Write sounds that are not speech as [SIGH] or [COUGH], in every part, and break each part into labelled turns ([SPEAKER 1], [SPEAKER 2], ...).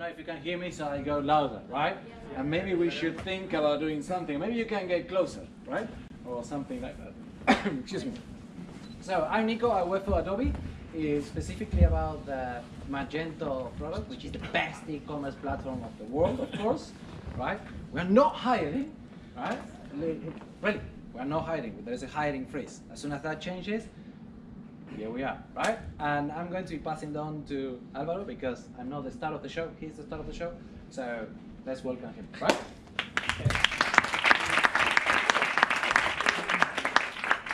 [SPEAKER 1] know if you can hear me, so I go louder, right? And maybe we should think about doing something. Maybe you can get closer, right? Or something like that. [COUGHS] Excuse me. So I'm Nico, I work for Adobe. Is specifically about the Magento product, which is the best e-commerce platform of the world, of course, right? We're not hiring, right? Really, we're not hiring. There's a hiring freeze. As soon as that changes, here we are, right? And I'm going to be passing on to Alvaro because I'm not the star of the show, he's the star of the show. So let's welcome him, right?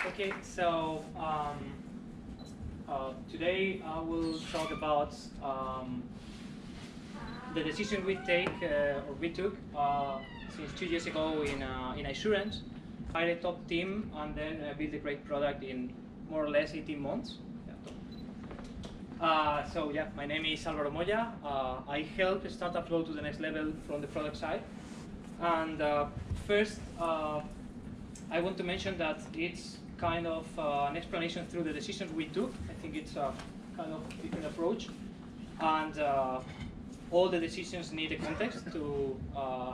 [SPEAKER 2] Okay, so um, uh, today I will talk about um, the decision we take uh, or we took uh, since two years ago in uh, in Assurance. Hire a top team and then uh, build a great product in more or less 18 months. Uh, so yeah, my name is Alvaro Moya. Uh, I help Startup Flow to the next level from the product side. And uh, first, uh, I want to mention that it's kind of uh, an explanation through the decisions we took. I think it's a kind of different approach. And uh, all the decisions need a context to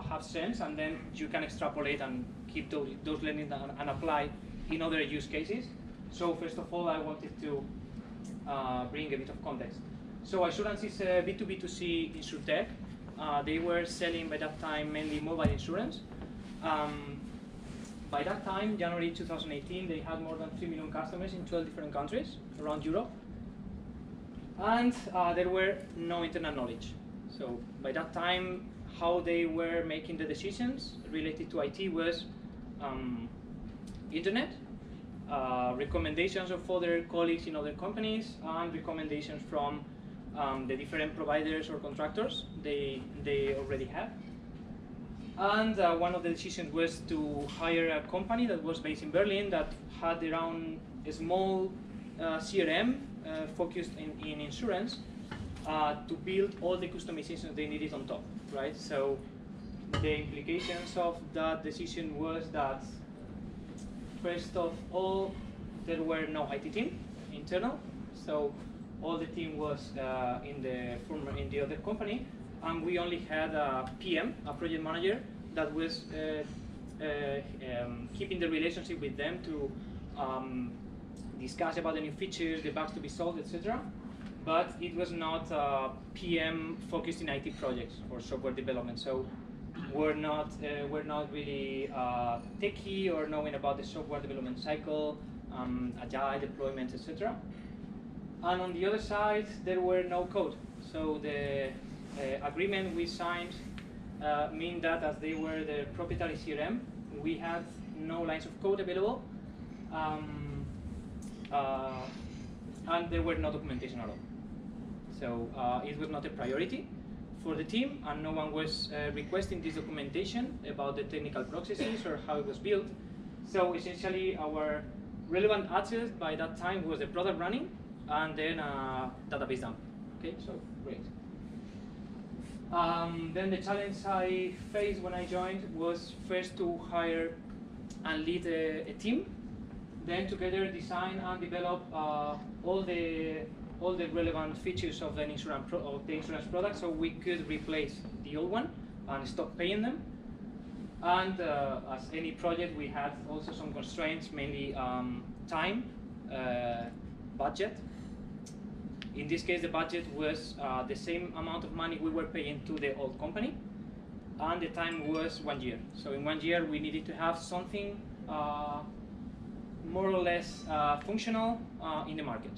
[SPEAKER 2] have sense, and then you can extrapolate and keep those, those learnings and apply in other use cases. So first of all, I wanted to uh, bring a bit of context. So Assurance is a B2B2C insurtech. Uh, they were selling by that time mainly mobile insurance. Um, by that time, January 2018, they had more than 3 million customers in 12 different countries around Europe. And uh, there were no internet knowledge. So by that time, how they were making the decisions related to IT was um, internet, uh, recommendations of other colleagues in other companies, and recommendations from um, the different providers or contractors they, they already have. And uh, one of the decisions was to hire a company that was based in Berlin that had their own small uh, CRM uh, focused in, in insurance uh, to build all the customizations they needed on top, right? So the implications of that decision was that first of all, there were no IT team internal, so all the team was uh, in the former in the other company, and we only had a PM, a project manager, that was uh, uh, um, keeping the relationship with them to um, discuss about the new features, the bugs to be solved, etc. But it was not a PM focused in IT projects or software development. So we're not uh, we're not really uh, techy or knowing about the software development cycle, um, agile deployments, etc. And on the other side, there were no code. So the uh, agreement we signed uh, mean that as they were the proprietary CRM, we had no lines of code available, um, uh, and there were no documentation at all. So uh, it was not a priority for the team, and no one was uh, requesting this documentation about the technical processes or how it was built. So essentially, our relevant asset by that time was the product running and then uh, database dump. Okay, so great. Um, then the challenge I faced when I joined was first to hire and lead a, a team, then together design and develop uh, all the all the relevant features of the insurance of the insurance product, so we could replace the old one and stop paying them. And uh, as any project, we had also some constraints, mainly um, time, uh, budget, in this case, the budget was uh, the same amount of money we were paying to the old company, and the time was one year. So in one year, we needed to have something uh, more or less uh, functional uh, in the market.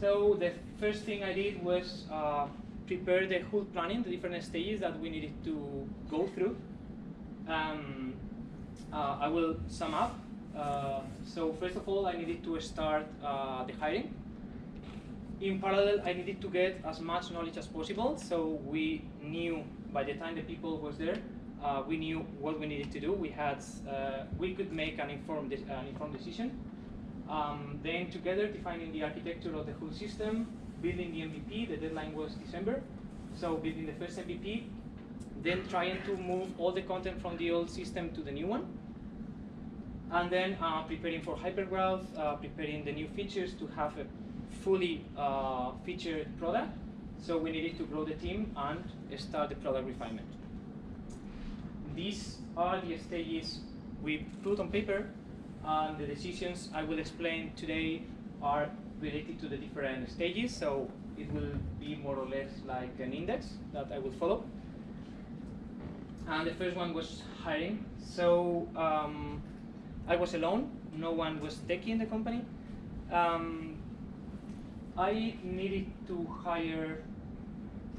[SPEAKER 2] So the first thing I did was uh, prepare the whole planning, the different stages that we needed to go through. Um, I will sum up uh, so first of all, I needed to start uh, the hiring. In parallel, I needed to get as much knowledge as possible. So we knew by the time the people was there, uh, we knew what we needed to do. We had, uh, we could make an informed, an informed decision. Um, then together defining the architecture of the whole system, building the MVP. The deadline was December. So building the first MVP, then trying to move all the content from the old system to the new one and then uh, preparing for hypergrowth, uh, preparing the new features to have a fully uh, featured product. So we needed to grow the team and start the product refinement. These are the stages we put on paper, and the decisions I will explain today are related to the different stages. So it will be more or less like an index that I will follow. And the first one was hiring. So um, I was alone. No one was taking the company. Um, I needed to hire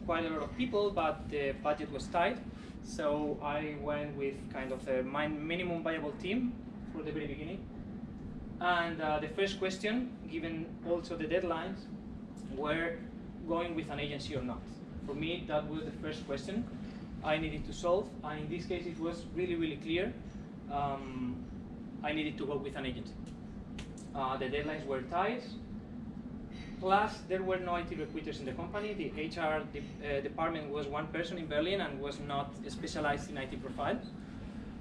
[SPEAKER 2] quite a lot of people, but the budget was tight. So I went with kind of a minimum viable team for the very beginning. And uh, the first question, given also the deadlines, were going with an agency or not. For me, that was the first question I needed to solve. And in this case, it was really, really clear. Um, I needed to go with an agency. Uh, the deadlines were tight. Plus, there were no IT recruiters in the company. The HR de uh, department was one person in Berlin and was not specialized in IT profile.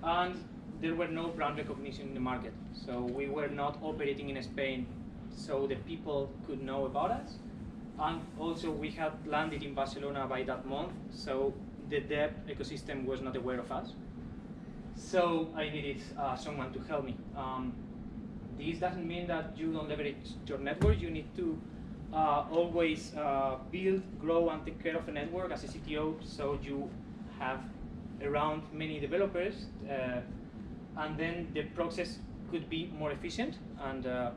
[SPEAKER 2] And there were no brand recognition in the market. So we were not operating in Spain so the people could know about us. And also we had landed in Barcelona by that month, so the dev ecosystem was not aware of us. So I needed uh, someone to help me. Um, this doesn't mean that you don't leverage your network. You need to uh, always uh, build, grow, and take care of a network as a CTO, so you have around many developers, uh, and then the process could be more efficient. And uh,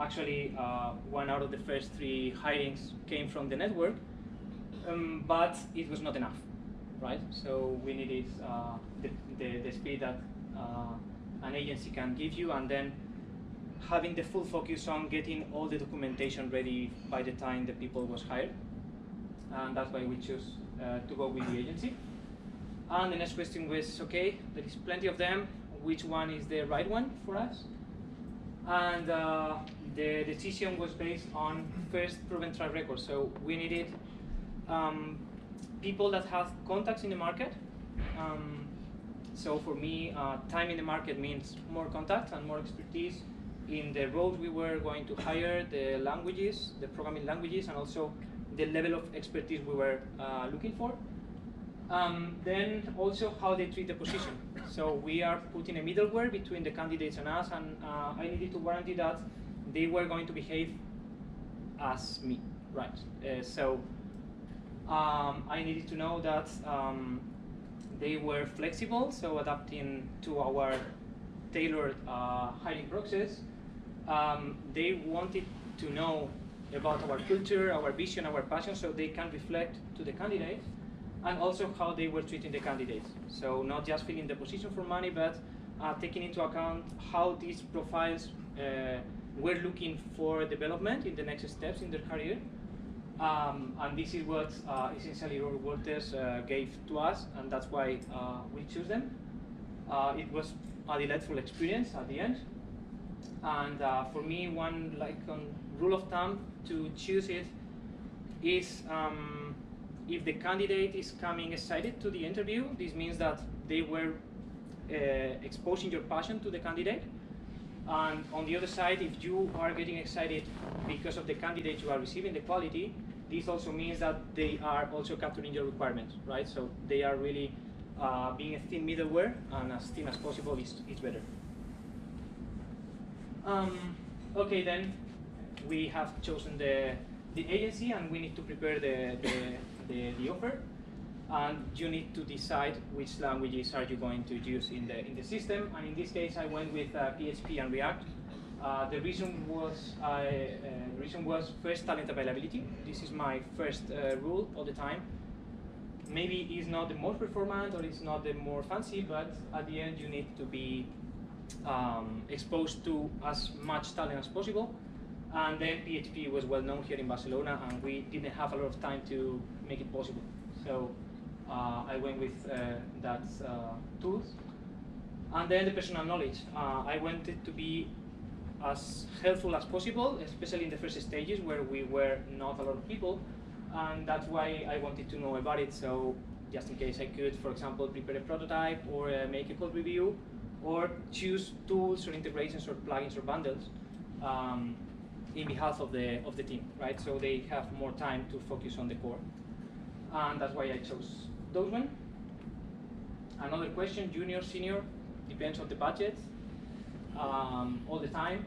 [SPEAKER 2] actually, uh, one out of the first three hirings came from the network, um, but it was not enough, right? So we needed uh, the, the, the, speed that an agency can give you, and then having the full focus on getting all the documentation ready by the time the people was hired. And that's why we chose uh, to go with the agency. And the next question was, okay, there is plenty of them, which one is the right one for us? And uh, the decision was based on first proven track record. So we needed um, people that have contacts in the market. Um, so for me, uh, time in the market means more contacts and more expertise in the roles we were going to hire, the languages, the programming languages, and also the level of expertise we were uh, looking for. Um, then also how they treat the position. So we are putting a middleware between the candidates and us, and uh, I needed to guarantee that they were going to behave as me, right? Uh, so um, I needed to know that um, they were flexible, so adapting to our tailored uh, hiring process, um, they wanted to know about our culture, our vision, our passion, so they can reflect to the candidates, and also how they were treating the candidates. So not just filling the position for money, but uh, taking into account how these profiles uh, were looking for development in the next steps in their career. Um, and this is what uh, essentially Robert Walters uh, gave to us, and that's why uh, we choose them. Uh, it was a delightful experience at the end. And uh, for me, one like um, rule of thumb to choose it is um, if the candidate is coming excited to the interview, this means that they were uh, exposing your passion to the candidate. And on the other side, if you are getting excited because of the candidate you are receiving, the quality, this also means that they are also capturing your requirements, right? So they are really uh, being a thin middleware, and as thin as possible is, is better. Um, okay, then we have chosen the, the agency and we need to prepare the, the, the, the offer. And you need to decide which languages are you going to use in the, in the system. And in this case, I went with uh, PHP and React. Uh, the reason was uh, uh, reason was first talent availability. This is my first uh, rule all the time. Maybe it's not the most performant or it's not the more fancy, but at the end you need to be um, exposed to as much talent as possible. And then PHP was well known here in Barcelona, and we didn't have a lot of time to make it possible. So uh, I went with uh, that uh, tools. And then the personal knowledge. Uh, I wanted to be as helpful as possible, especially in the first stages where we were not a lot of people. And that's why I wanted to know about it. So just in case I could, for example, prepare a prototype or uh, make a code review or choose tools or integrations or plugins or bundles um, in behalf of the of the team, right? So they have more time to focus on the core, and that's why I chose those one. Another question: junior, senior, depends on the budget. Um, all the time,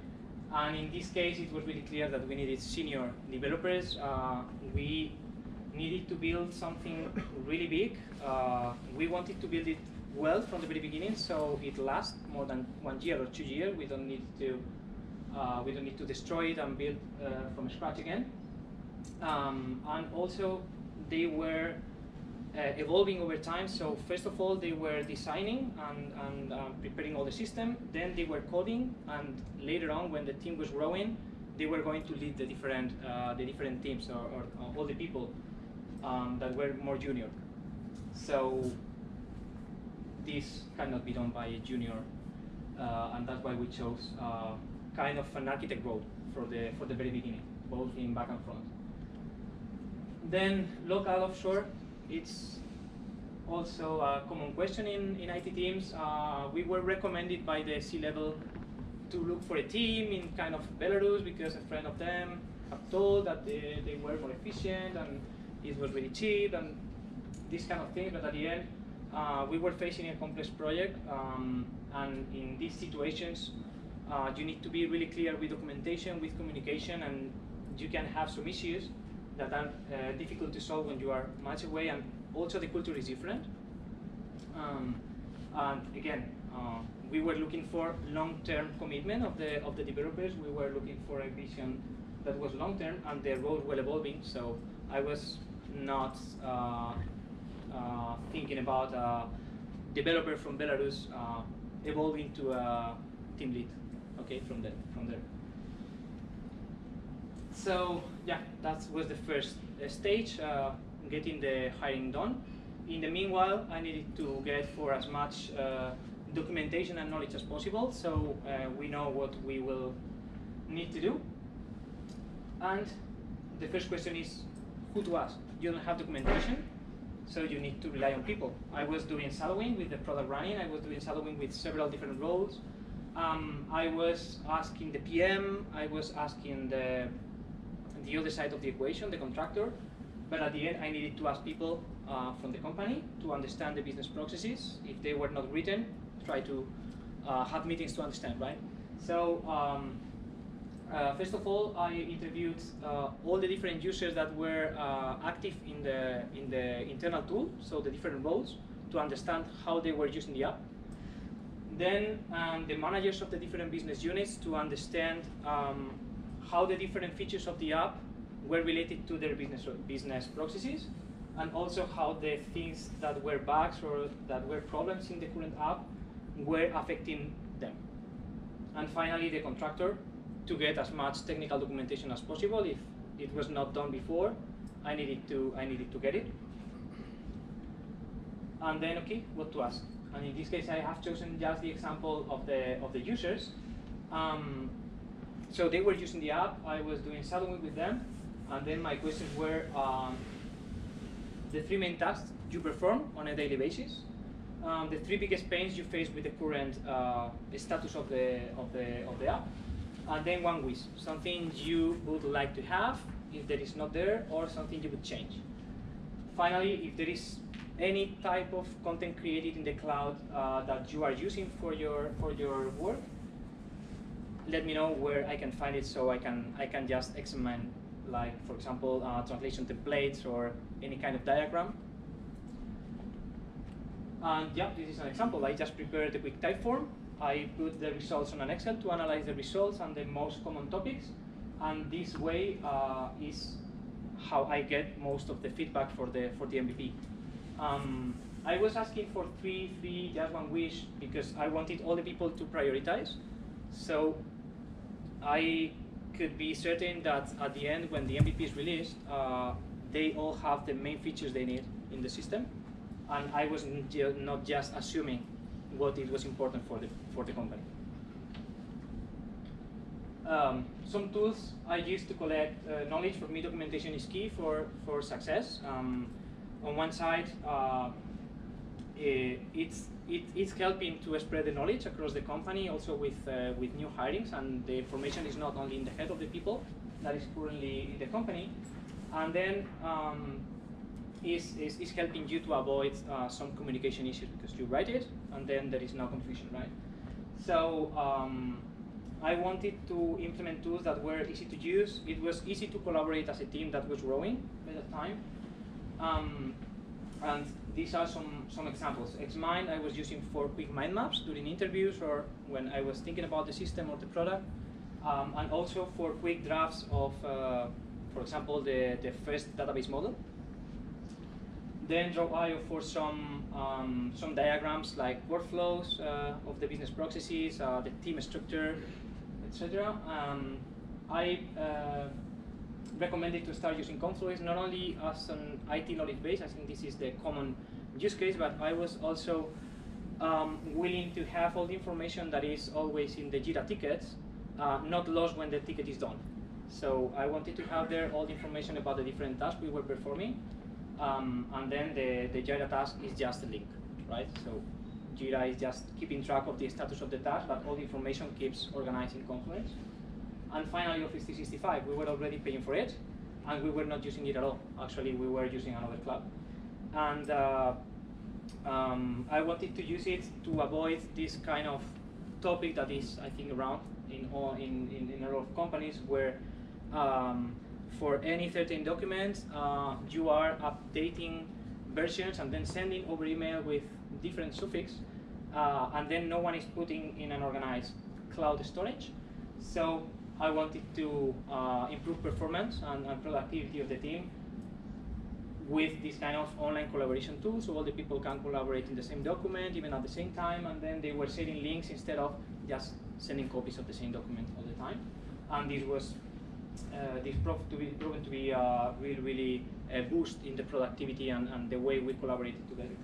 [SPEAKER 2] and in this case, it was really clear that we needed senior developers. Uh, we needed to build something really big. Uh, we wanted to build it well from the very beginning, so it lasts more than one year or two years. We don't need to uh, we don't need to destroy it and build uh, from scratch again. Um, and also, they were uh, evolving over time. So first of all, they were designing and, and um, preparing all the system. Then they were coding, and later on, when the team was growing, they were going to lead the different uh, the different teams or, or, or all the people um, that were more junior. So this cannot be done by a junior, uh, and that's why we chose uh, kind of an architect role for the for the very beginning, both in back and front. Then local offshore, it's also a common question in, in IT teams. Uh, we were recommended by the C-level to look for a team in kind of Belarus because a friend of them have told that they, they were more efficient and it was really cheap and this kind of thing, But at the end, uh, we were facing a complex project, um, and in these situations, uh, you need to be really clear with documentation, with communication, and you can have some issues that are uh, difficult to solve when you are much away, and also the culture is different. Um, and again, uh, we were looking for long-term commitment of the of the developers. We were looking for a vision that was long-term, and the road were evolving. So I was not uh, thinking about a developer from Belarus uh, evolving to a team lead. Okay, from there, from there. So yeah, that was the first uh, stage, uh, getting the hiring done. In the meanwhile, I needed to get for as much uh, documentation and knowledge as possible, so uh, we know what we will need to do. And the first question is, who to ask? You don't have documentation, so you need to rely on people. I was doing shadowing with the product running. I was doing shadowing with several different roles. Um, I was asking the PM. I was asking the the other side of the equation, the contractor. But at the end, I needed to ask people uh, from the company to understand the business processes. If they were not written, try to uh, have meetings to understand, right? So um, uh, first of all, I interviewed uh, all the different users that were uh, active in the in the internal tool, so the different roles, to understand how they were using the app. Then um, the managers of the different business units to understand um, how the different features of the app were related to their business business processes, and also how the things that were bugs or that were problems in the current app were affecting them. And finally, the contractor to get as much technical documentation as possible. If it was not done before, I needed to I needed to get it. And then okay, what to ask? And in this case, I have chosen just the example of the of the users. Um, so they were using the app. I was doing shadowing with them, and then my questions were um, the three main tasks you perform on a daily basis, um, the three biggest pains you face with the current uh, status of the of the of the app, and then one wish, something you would like to have if there is not there, or something you would change. Finally, if there is any type of content created in the cloud uh, that you are using for your for your work, let me know where I can find it so I can I can just examine, like for example, uh, translation templates or any kind of diagram. And yeah, this is an example. I just prepared a quick Typeform I put the results on an Excel to analyze the results and the most common topics. And this way uh, is how I get most of the feedback for the for the MVP. Um, I was asking for three, three, just one wish because I wanted all the people to prioritize. So I could be certain that at the end, when the MVP is released, uh, they all have the main features they need in the system. And I was not just assuming what it was important for the, for the company. Um, some tools I use to collect uh, knowledge for me documentation is key for, for success. Um, on one side, uh, it's it, it's helping to spread the knowledge across the company, also with uh, with new hirings, and the information is not only in the head of the people that is currently in the company, and then um, is, is, is helping you to avoid uh, some communication issues because you write it and then there is no confusion, right? So um, I wanted to implement tools that were easy to use. It was easy to collaborate as a team that was growing at the time. Um, and these are some, some examples. Xmind I was using for quick mind maps during interviews or when I was thinking about the system or the product. Um, and also for quick drafts of, uh, for example, the, the first database model then Draw.io for some um, some diagrams like workflows uh, of the business processes, uh, the team structure, etc. Um, I uh, recommended to start using Confluence not only as an IT knowledge base. I think this is the common use case, but I was also um, willing to have all the information that is always in the Jira tickets, uh, not lost when the ticket is done. So I wanted to have there all the information about the different tasks we were performing, um, and then the, the Jira task is just a link, right? So Jira is just keeping track of the status of the task, but all the information keeps organized in Confluence. And finally, Office 365, we were already paying for it, and we were not using it at all. Actually, we were using another cloud. And uh, um, I wanted to use it to avoid this kind of topic that is, I think, around in, all, in, in, in a lot of companies where um, for any certain documents, uh, you are updating versions and then sending over email with different suffix, uh, and then no one is putting in an organized cloud storage. So I wanted to uh, improve performance and, and, productivity of the team with this kind of online collaboration tool, so all the people can collaborate in the same document, even at the same time, and then they were sharing links instead of just sending copies of the same document all the time. And this was this proved to be proven to be uh, really, really a boost in the productivity and, and the way we collaborated together.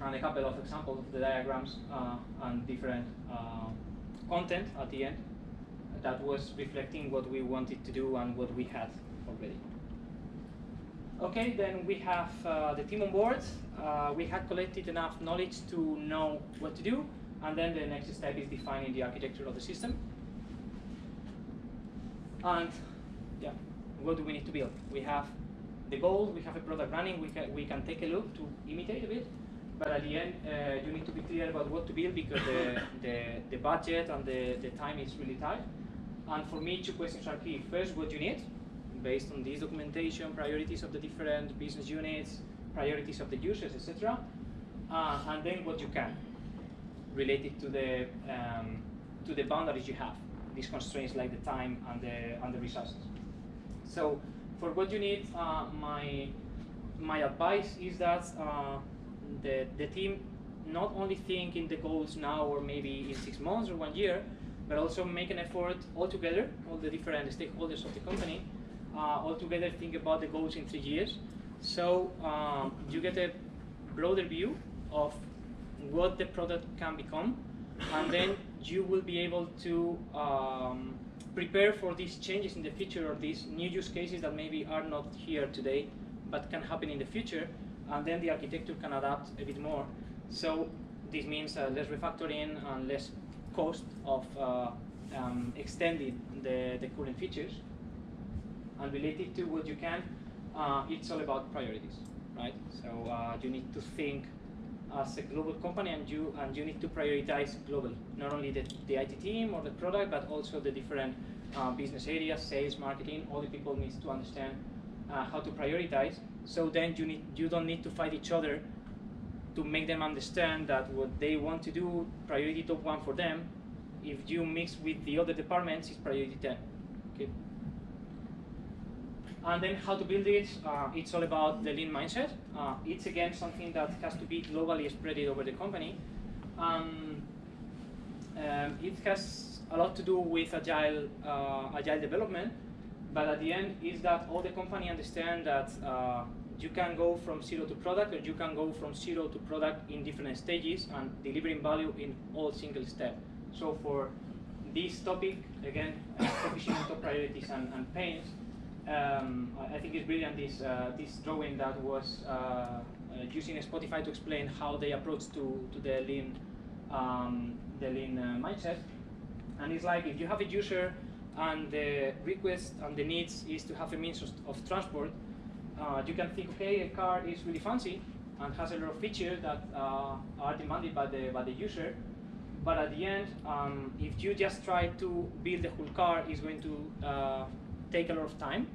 [SPEAKER 2] And a couple of examples of the diagrams uh, and different uh, content at the end that was reflecting what we wanted to do and what we had already. Okay, then we have uh, the team on board. Uh, we had collected enough knowledge to know what to do, and then the next step is defining the architecture of the system. And yeah, what do we need to build? We have the goal, we have a product running, we can, we can take a look to imitate a bit, but at the end, uh, you need to be clear about what to build because the, [LAUGHS] the, the budget and the, the time is really tight. And for me, two questions are key. First, what you need, based on this documentation, priorities of the different business units, priorities of the users, etc. Uh, and then what you can, related to the, um, to the boundaries you have these constraints like the time and the, and the resources. So for what you need, uh, my, my advice is that uh, the, the team not only think in the goals now or maybe in six months or one year, but also make an effort all together, all the different stakeholders of the company, uh, all together think about the goals in three years. So um, you get a broader view of what the product can become, and then you will be able to um, prepare for these changes in the future or these new use cases that maybe are not here today but can happen in the future and then the architecture can adapt a bit more. So this means uh, less refactoring and less cost of uh, um, extending the, the current features. And related to what you can, uh, it's all about priorities, right? So uh, you need to think as a global company and you and you need to prioritize globally not only the, the IT team or the product but also the different uh, business areas sales marketing all the people need to understand uh, how to prioritize. So then you need you don't need to fight each other to make them understand that what they want to do priority top one for them. If you mix with the other departments it's priority 10 okay and then how to build it, uh, it's all about the lean mindset. Uh, it's again something that has to be globally spread over the company. Um, um, it has a lot to do with agile, uh, agile development, but at the end is that all the company understand that uh, you can go from zero to product or you can go from zero to product in different stages and delivering value in all single step. So for this topic, again, focusing on top priorities and, and pains, um, I think it's brilliant this uh, this drawing that was uh, uh, using Spotify to explain how they approach to, to the lean, um, the lean uh, mindset. And it's like if you have a user and the request and the needs is to have a means of, of transport, uh, you can think, okay, a car is really fancy and has a lot of features that uh, are demanded by the, by the user, but at the end, um, if you just try to build the whole car, it's going to uh, take a lot of time.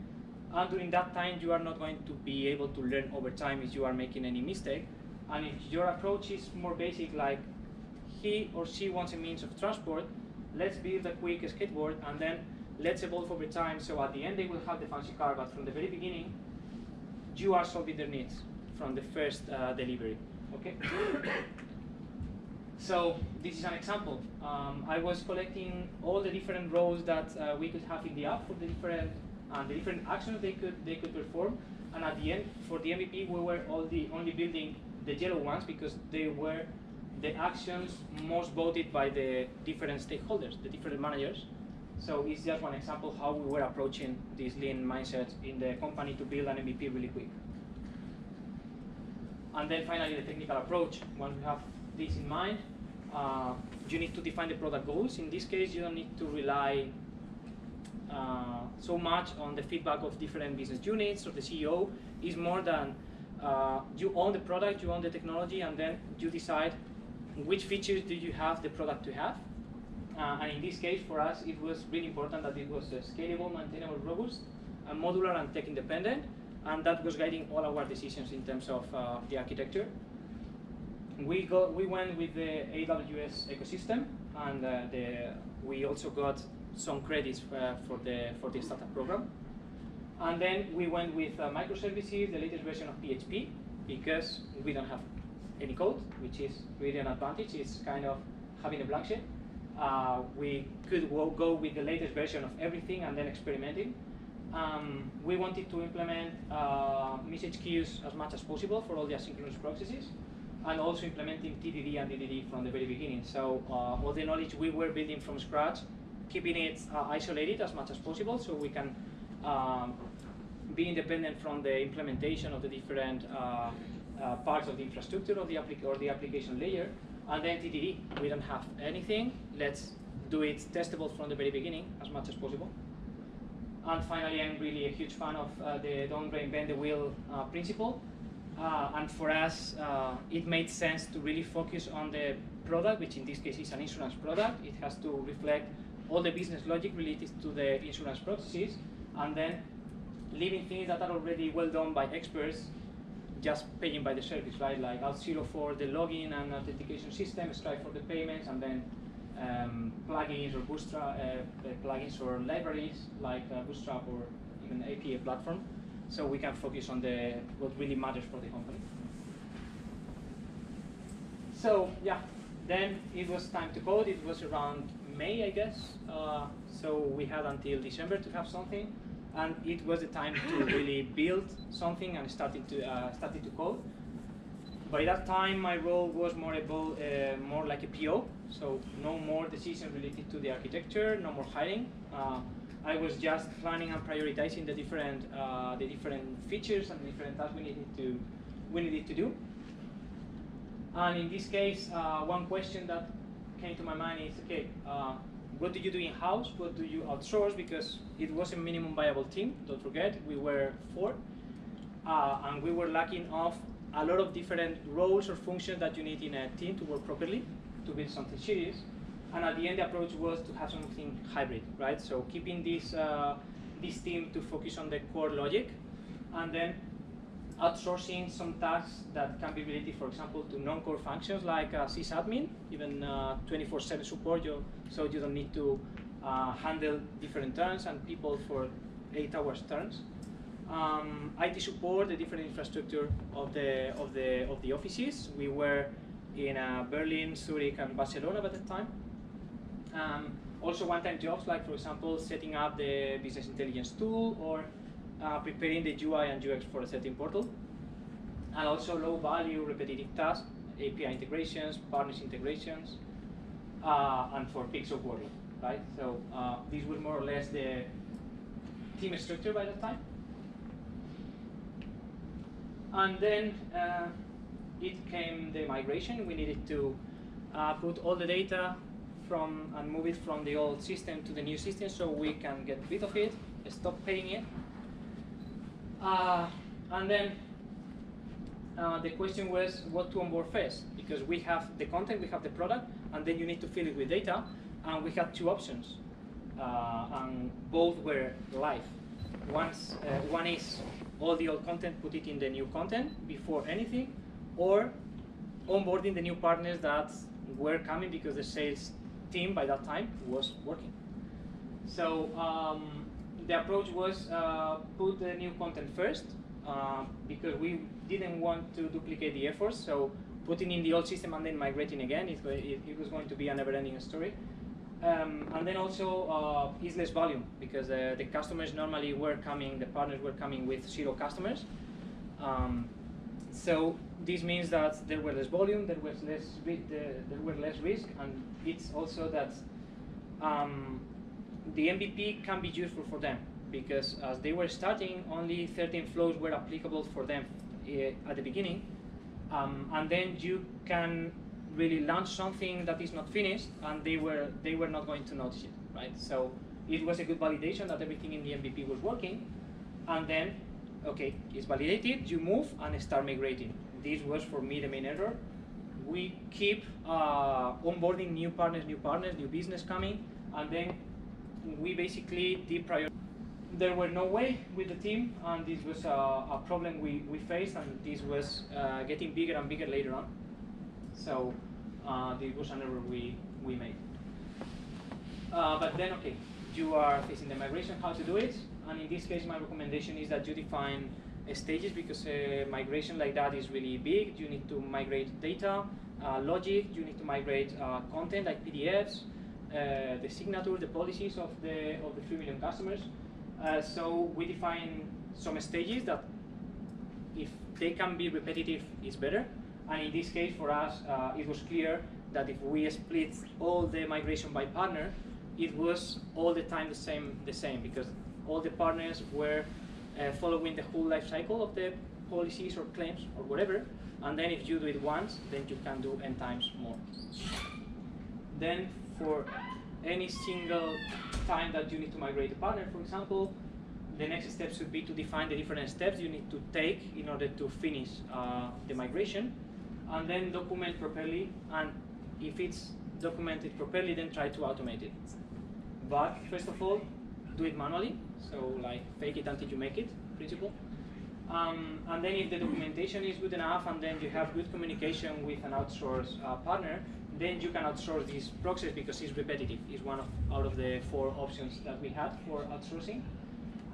[SPEAKER 2] And during that time, you are not going to be able to learn over time if you are making any mistake. And if your approach is more basic, like he or she wants a means of transport, let's build a quick skateboard and then let's evolve over time. So at the end, they will have the fancy car, but from the very beginning, you are solving their needs from the first uh, delivery. Okay. [COUGHS] [COUGHS] [COUGHS] so this is an example. Um, I was collecting all the different roles that uh, we could have in the app for the different uh, the different actions they could they could perform. And at the end, for the MVP, we were all the only building the yellow ones because they were the actions most voted by the different stakeholders, the different managers. So it's just one example how we were approaching this lean mindset in the company to build an MVP really quick. And then finally, the technical approach. Once we have this in mind, uh, you need to define the product goals. In this case, you don't need to rely uh, so much on the feedback of different business units or the CEO. It's more than uh, you own the product, you own the technology, and then you decide which features do you have the product to have. Uh, and in this case, for us, it was really important that it was uh, scalable, maintainable, robust, and modular and tech independent. And that was guiding all our decisions in terms of uh, the architecture. We, got, we went with the AWS ecosystem, and uh, the, we also got some credits uh, for, the, for the startup program. And then we went with uh, microservices, the latest version of PHP, because we don't have any code, which is really an advantage. It's kind of having a blank sheet. Uh, we could go with the latest version of everything and then experimenting. Um, we wanted to implement uh, message queues as much as possible for all the asynchronous processes, and also implementing TDD and DDD from the very beginning. So uh, all the knowledge we were building from scratch, keeping it uh, isolated as much as possible, so we can um, be independent from the implementation of the different uh, uh, parts of the infrastructure of the or the application layer, and then TDD. We don't have anything. Let's do it testable from the very beginning as much as possible. And finally, I'm really a huge fan of uh, the don't reinvent the wheel uh, principle. Uh, and for us, uh, it made sense to really focus on the product, which in this case is an insurance product. It has to reflect all the business logic related to the insurance processes, and then leaving things that are already well done by experts just paying by the service, right? Like Auth0 for the login and authentication system, Stripe for the payments, and then um, plugins or Bootstrap uh, uh, plugins or libraries like uh, Bootstrap or even API platform, so we can focus on the what really matters for the company. So yeah, then it was time to code. It was around May, I guess. Uh, so we had until December to have something and it was the time to [LAUGHS] really build something and started to uh, started to code. By that time, my role was more able, uh, more like a PO, so no more decisions related to the architecture, no more hiring. I was just planning and prioritizing the different uh, the different features and the different tasks we needed to we needed to do. And in this case, uh, one question that came to my mind is, okay, uh, what do you do in-house? What do you outsource? Because it was a minimum viable team, don't forget, we were four. Uh, and we were lacking of a lot of different roles or functions that you need in a team to work properly, to build something serious. And at the end, the approach was to have something hybrid, right? So keeping this, uh, this team to focus on the core logic, and then outsourcing some tasks that can be related, for example, to non-core functions like uh, sysadmin, even 24/7 uh, support, you, so you don't need to uh, handle different turns and people for eight hours turns. Um, IT support, the different infrastructure of the of the of the offices. We were in uh, Berlin, Zurich, and Barcelona at the time. Um, also one-time jobs, like for example, setting up the business intelligence tool or uh, preparing the UI and UX for a setting portal, and also low value repetitive tasks, API integrations, partners integrations, uh, and for Pixel workload, right? So uh, this was more or less the team structure by that time. And then uh, it came the migration. We needed to uh, put all the data from and move it from the old system to the new system so we can get rid of it, stop paying it. Uh, and then uh, the question was what to onboard first because we have the content, we have the product, and then you need to fill it with data. And we had two options, uh, and both were live. Once, uh, one is all the old content, put it in the new content before anything, or onboarding the new partners that were coming because the sales team by that time was working. So um, the approach was uh, put the new content first uh, because we didn't want to duplicate the efforts. So putting in the old system and then migrating again, it, it, it was going to be a never-ending story. Um, and then also uh, is less volume because uh, the customers normally were coming, the partners were coming with zero customers. Um, so this means that there were less volume, there was less, there were less risk, and it's also that um, the MVP can be useful for them because as they were starting, only 13 flows were applicable for them uh, at the beginning, um, and then you can really launch something that is not finished, and they were they were not going to notice it, right? So it was a good validation that everything in the MVP was working, and then okay, it's validated, you move and start migrating. This was for me the main error. We keep uh, onboarding new partners, new partners, new business coming, and then we basically deprioritize. There were no way with the team, and this was a, a problem we, we faced, and this was uh, getting bigger and bigger later on. So uh, this was an error we, we made. Uh, but then, okay, you are facing the migration, how to do it, and in this case, my recommendation is that you define uh, stages because uh, migration like that is really big. You need to migrate data, uh, logic, you need to migrate uh, content like PDFs, uh, the signature, the policies of the, of the 3 million customers. Uh, so we define some stages that if they can be repetitive, is better. And in this case, for us, it was clear that if we split all the migration by partner, it was all the time the same, the same because all the partners were uh, following the whole life cycle of the policies or claims or whatever. And then if you do it once, then you can do n times more. Then for any single time that you need to migrate a partner, for example, the next step should be to define the different steps you need to take in order to finish uh, the migration, and then document properly. And if it's documented properly, then try to automate it. But first of all, do it manually. So like fake it until you make it principle. Um, and then if the documentation is good enough and then you have good communication with an outsourced uh, partner, then you can outsource this process because it's repetitive. It's one of out of the four options that we had for outsourcing.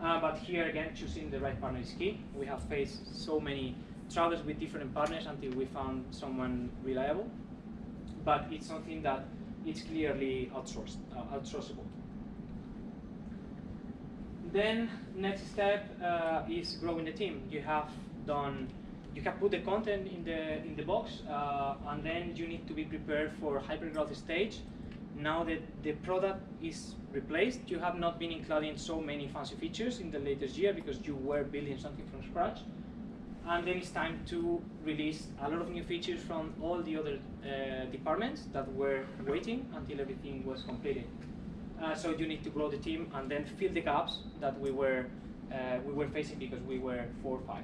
[SPEAKER 2] Uh, but here again, choosing the right partner is key. We have faced so many troubles with different partners until we found someone reliable. But it's something that it's clearly outsourced, uh, outsourceable. Then next step uh, is growing the team. You have done, you have put the content in the in the box, uh, and then you need to be prepared for hypergrowth stage. Now that the product is replaced, you have not been including so many fancy features in the latest year because you were building something from scratch. And then it's time to release a lot of new features from all the other uh, departments that were waiting until everything was completed. Uh, so you need to grow the team and then fill the gaps that we were uh, we were facing because we were four or five.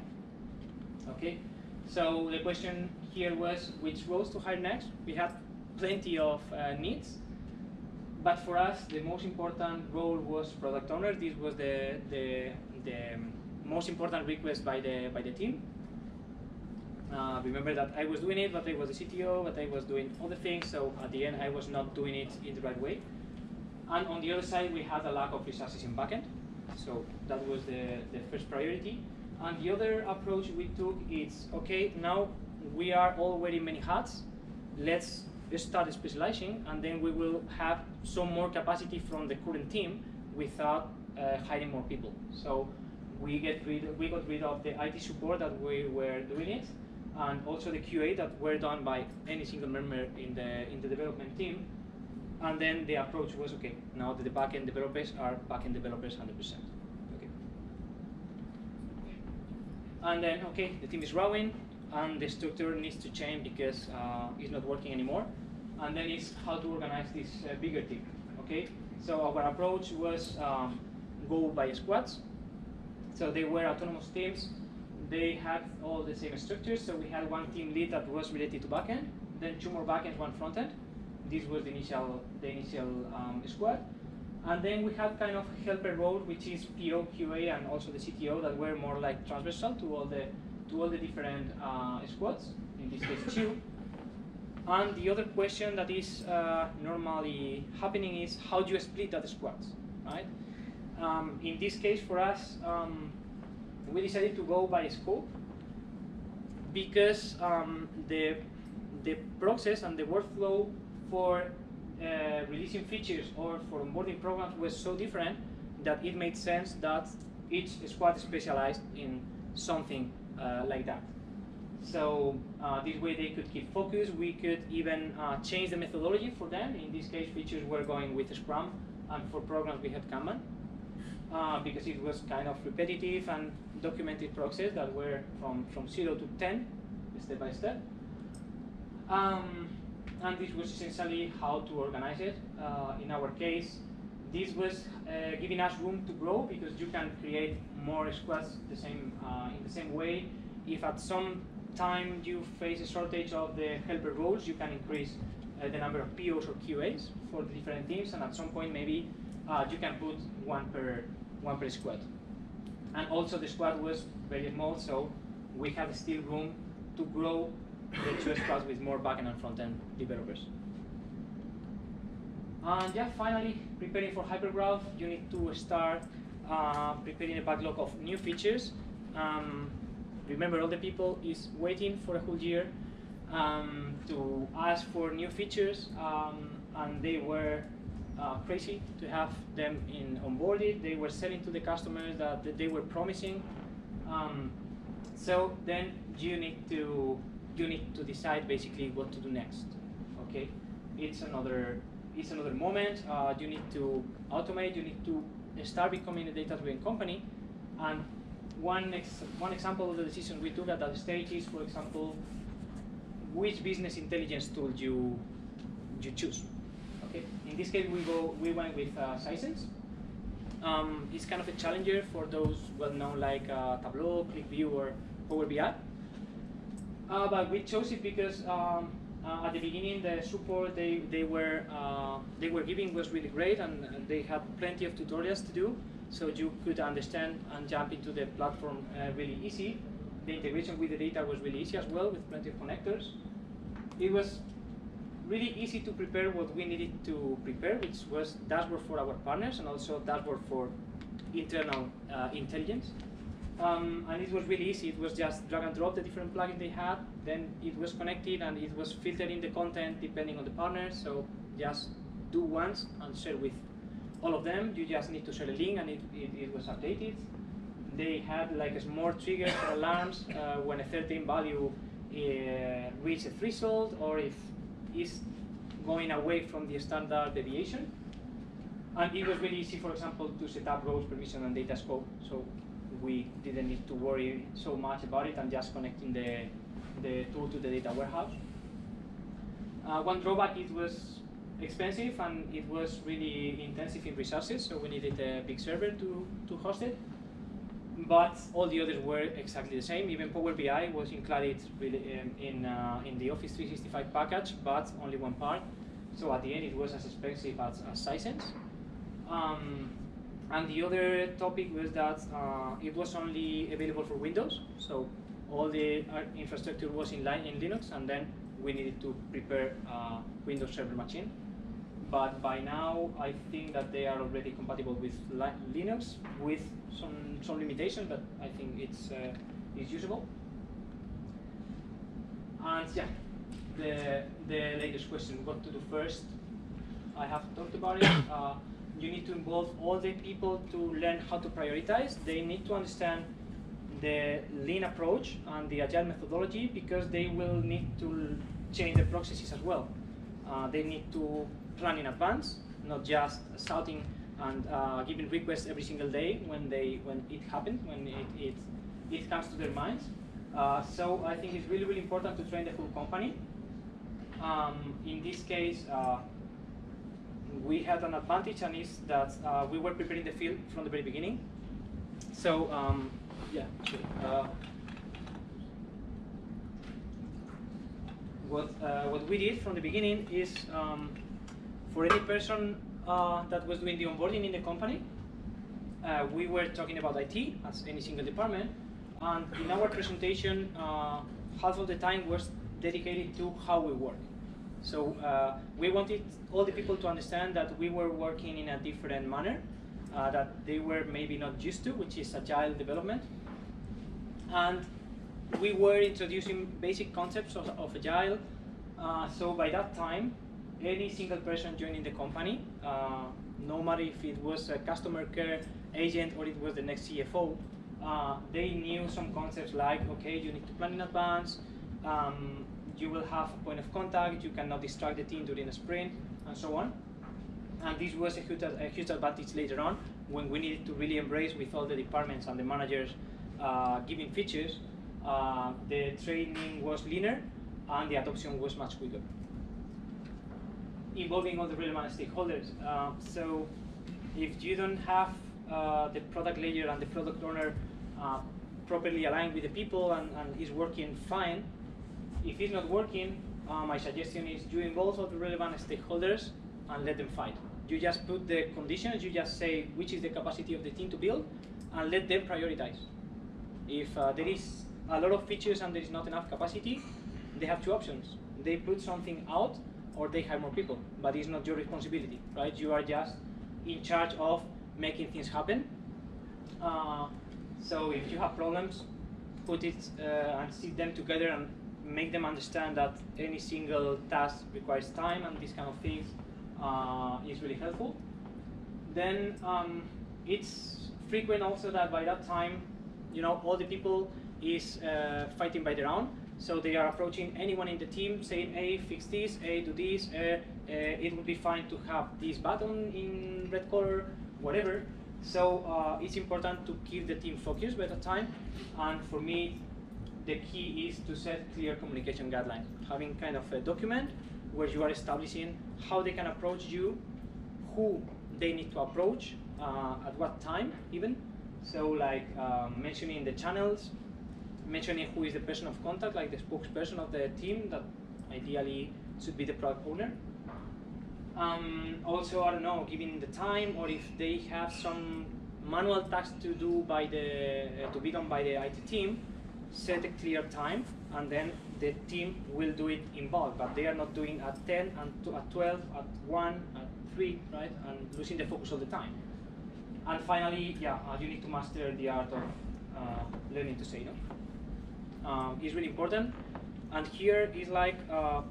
[SPEAKER 2] Okay, so the question here was which roles to hire next. We had plenty of uh, needs, but for us the most important role was product owner. This was the the, the most important request by the by the team. Uh, remember that I was doing it, but I was the CTO, but I was doing other things. So at the end, I was not doing it in the right way. And on the other side, we had a lack of resources in backend. So that was the, the first priority. And the other approach we took is, okay, now we are wearing many hats. Let's start specializing, and then we will have some more capacity from the current team without uh, hiring more people. So we get rid, we got rid of the IT support that we were doing it, and also the QA that were done by any single member in the in the development team, and then the approach was, okay, now the backend developers are backend developers 100%. Okay. And then, okay, the team is growing, and the structure needs to change because uh, it's not working anymore. And then it's how to organize this uh, bigger team. Okay, so our approach was um, go by squads. So they were autonomous teams. They had all the same structures. So we had one team lead that was related to backend, then two more backends, one frontend. This was the initial the initial um, squad. And then we had kind of helper role, which is PO, QA, and also the CTO that were more like transversal to all the to all the different uh, squads. In this case, two. And the other question that is uh, normally happening is how do you split that squads, right? Um, in this case, for us, um, we decided to go by scope because um, the the process and the workflow for uh, releasing features or for onboarding programs was so different that it made sense that each squad specialized in something uh, like that. So uh, this way they could keep focus. We could even uh, change the methodology for them. In this case, features were going with Scrum, and for programs we had Kanban. Uh, because it was kind of repetitive and documented process that were from, from 0 to 10, step by step. Um, and this was essentially how to organize it. Uh, in our case, this was uh, giving us room to grow because you can create more squads the same, uh, in the same way. If at some time you face a shortage of the helper roles, you can increase uh, the number of POs or QAs for the different teams, and at some point maybe uh, you can put one per one per squad. And also the squad was very small, so we have still room to grow the two squads with more backend and frontend developers. And yeah, finally, preparing for hypergrowth, you need to start uh, preparing a backlog of new features. Um, remember, all the people is waiting for a whole year um, to ask for new features, um, and they were uh, crazy to have them in onboarded. They were selling to the customers that, that they were promising. Um, so then you need to you need to decide basically what to do next. Okay, it's another it's another moment. Uh, you need to automate. You need to start becoming a data-driven company. And one ex one example of the decision we took at that stage is, for example, which business intelligence tool you you choose. Okay, in this case we go we went with uh, Sisense. Um, it's kind of a challenger for those well known like uh, Tableau, QlikView, or Power BI. Uh, but we chose it because um, uh, at the beginning the support they, they were uh, they were giving was really great and, and, they had plenty of tutorials to do. So you could understand and jump into the platform uh, really easy. The integration with the data was really easy as well with plenty of connectors. It was really easy to prepare what we needed to prepare which was dashboard for our partners and also dashboard for internal uh, intelligence um, and it was really easy. It was just drag and drop the different plugins they had. Then it was connected and it was filtering the content depending on the partners. So just do once and share with all of them. You just need to share a link and it, it, it was updated. They had like a small trigger for [LAUGHS] alarms uh, when a certain value uh, reaches a threshold or if it's going away from the standard deviation. And it was really easy, for example, to set up roles, permission, and data scope. So we didn't need to worry so much about it and just connecting the, the tool to the data warehouse. Uh, one drawback, it was expensive and it was really intensive in resources, so we needed a big server to, to host it. But all the others were exactly the same. Even Power BI was included in, in, uh, in the Office 365 package, but only one part. So at the end, it was as expensive as, as Sisense. Um, and the other topic was that uh, it was only available for Windows, so all the uh, infrastructure was in line in Linux, and then we needed to prepare uh, Windows Server machine. But by now, I think that they are already compatible with Linux, with some some limitations, but I think it's uh, it's usable. And yeah, the the latest question: what to do first? I have talked about it. [COUGHS] Uh, you need to involve all the people to learn how to prioritize. They need to understand the lean approach and the agile methodology because they will need to change the processes as well. Uh, they need to plan in advance, not just shouting and uh, giving requests every single day when they when it happens, when it, it it comes to their minds. Uh, so I think it's really, really important to train the whole company. Um, in this case, uh, we had an advantage, and is that uh, we were preparing the field from the very beginning. So um, yeah. Uh, what uh, what we did from the beginning is um, for any person uh, that was doing the onboarding in the company, uh, we were talking about IT as any single department, and in our presentation, uh, half of the time was dedicated to how we work. So uh, we wanted all the people to understand that we were working in a different manner, uh, that they were maybe not used to, which is agile development. And we were introducing basic concepts of, of agile. Uh, so by that time, any single person joining the company, uh, no matter if it was a customer care agent or it was the next CFO, uh, they knew some concepts like, okay, you need to plan in advance, um, you will have a point of contact, you cannot distract the team during a sprint, and so on. And this was a huge, a huge advantage later on when we needed to really embrace with all the departments and the managers uh, giving features. Uh, the training was leaner and the adoption was much quicker. Involving all the relevant stakeholders. Uh, so if you don't have uh, the product layer and the product owner uh, properly aligned with the people and, and is working fine, if it's not working, uh, my suggestion is you involve all the relevant stakeholders and let them fight. You just put the conditions, you just say which is the capacity of the team to build, and let them prioritize. If uh, there is a lot of features and there is not enough capacity, they have two options. They put something out or they hire more people, but it's not your responsibility, right? You are just in charge of making things happen. Uh, so if you have problems, put it uh, and sit them together and make them understand that any single task requires time and these kind of things uh, is really helpful. Then um, it's frequent also that by that time, you know, all the people is uh, fighting by their own. So they are approaching anyone in the team saying, hey, fix this, hey, do this, uh, it would be fine to have this button in red color, whatever. So uh, it's important to keep the team focused by that time. And for me, the key is to set clear communication guidelines, having kind of a document where you are establishing how they can approach you, who they need to approach, uh, at what time even. So like um, mentioning the channels, mentioning who is the person of contact, like the spokesperson of the team that ideally should be the product owner. Um, also, I don't know, giving the time or if they have some manual tasks to do by the, uh, to be done by the IT team, set a clear time and then the team will do it in bulk, but they are not doing at 10 and at 12, at 1, at 3, right? And losing the focus all the time. And finally, yeah, uh, you need to master the art of uh, learning to say no. Um, it's really important. And here is like uh,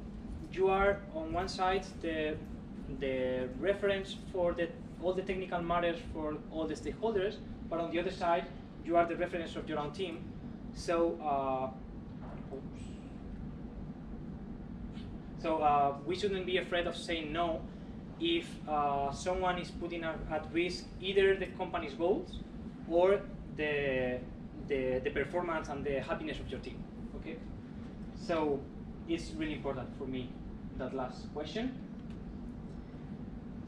[SPEAKER 2] you are on one side the the reference for the all the technical matters for all the stakeholders, but on the other side you are the reference of your own team so, uh, so uh, we shouldn't be afraid of saying no if uh, someone is putting at, risk either the company's goals or the, the, the performance and the happiness of your team. Okay, so it's really important for me that last question.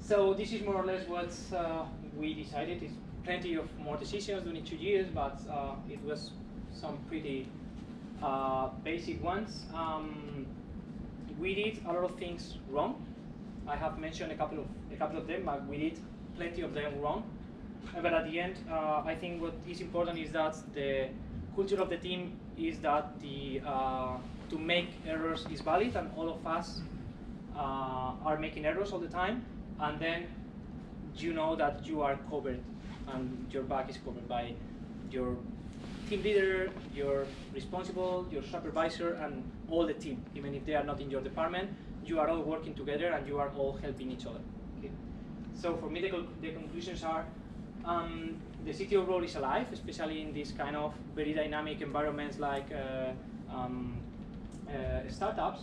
[SPEAKER 2] So this is more or less what uh, we decided. It's plenty of more decisions during two years, but uh, it was some pretty uh, basic ones. Um, we did a lot of things wrong. I have mentioned a couple of a couple of them, but we did plenty of them wrong. But at the end, uh, I think what is important is that the culture of the team is that the uh, to make errors is valid, and all of us uh, are making errors all the time, and then you know that you are covered and your back is covered by your team leader, your responsible, your supervisor, and all the team. Even if they are not in your department, you are all working together and you are all helping each other. Okay? So for me, the, the conclusions are um, the CTO role is alive, especially in these kind of very dynamic environments like uh, um, uh, startups.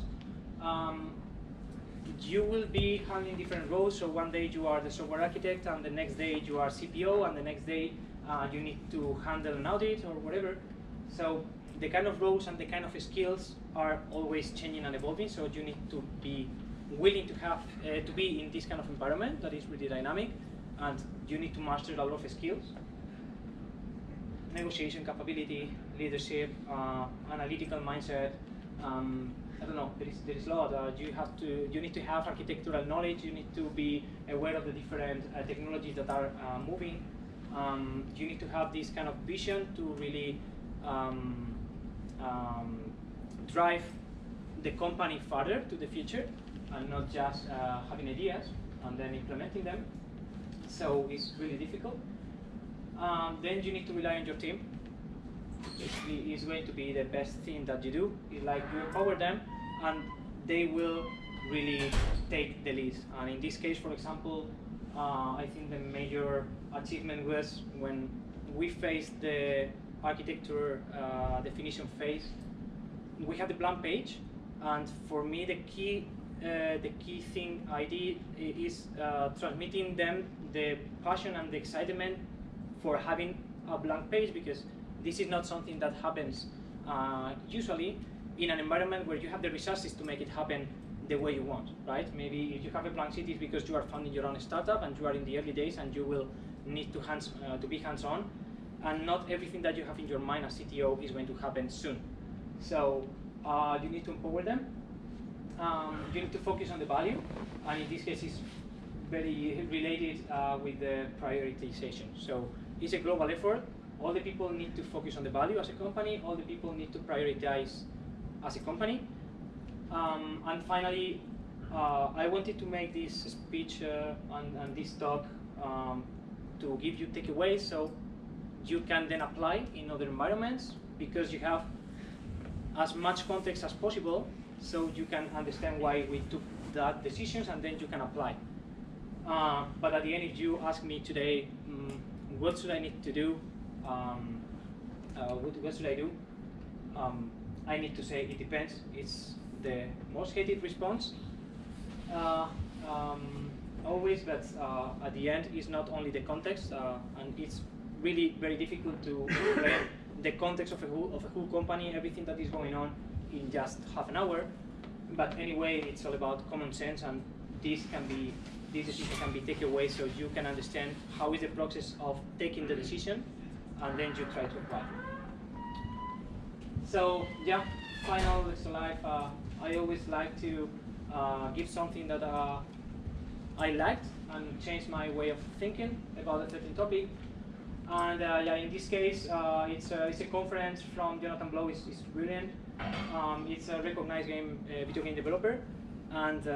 [SPEAKER 2] Um, you will be handling different roles. So one day you are the software architect, and the next day you are CPO, and the next day uh, you need to handle an audit or whatever. So the kind of roles and the kind of skills are always changing and evolving. So you need to be willing to have uh, to be in this kind of environment that is really dynamic, and you need to master a lot of skills. Negotiation capability, leadership, uh, analytical mindset. Um, I don't know. There is there is a lot. Uh, you have to you need to have architectural knowledge. You need to be aware of the different uh, technologies that are uh, moving. Um, you need to have this kind of vision to really um, um, drive the company further to the future and not just uh, having ideas and then implementing them. So it's really difficult. Um, then you need to rely on your team. It's going to be the best thing that you do. It's like you empower them and they will really take the lead. And in this case, for example, uh, I think the major achievement was when we faced the architecture uh, definition phase. We had the blank page, and for me, the key uh, the key thing I did is uh, transmitting them the passion and the excitement for having a blank page because this is not something that happens uh, usually in an environment where you have the resources to make it happen the way you want, right? Maybe if you have a blank sheet, it's because you are founding your own startup and you are in the early days and you will need to hands uh, to be hands-on, and not everything that you have in your mind as CTO is going to happen soon. So uh, you need to empower them um, you need to focus on the value, and in this case, it's very related uh, with the prioritization. So it's a global effort. All the people need to focus on the value as a company. All the people need to prioritize as a company. Um, and finally, uh, I wanted to make this speech uh, and, and, this talk um, to give you takeaways so you can then apply in other environments because you have as much context as possible so you can understand why we took that decisions and then you can apply. Uh, but at the end, if you ask me today, um, what should I need to do? Um, uh, what, what, should I do? Um, I need to say it depends. It's the most hated response. Uh, um, always, but uh, at the end, it's not only the context, uh, and it's really very difficult to explain [COUGHS] the context of a whole of a whole company, everything that is going on in just half an hour. But anyway, it's all about common sense, and this can be this decision can be taken away so you can understand how is the process of taking the decision, and then you try to apply. So yeah, final slide. Uh, I always like to uh, give something that uh, I liked and change my way of thinking about a certain topic. And uh, yeah, in this case, uh, it's, a, it's a conference from Jonathan Blow. It's, it's brilliant. Um, it's a recognized game uh, video game developer, and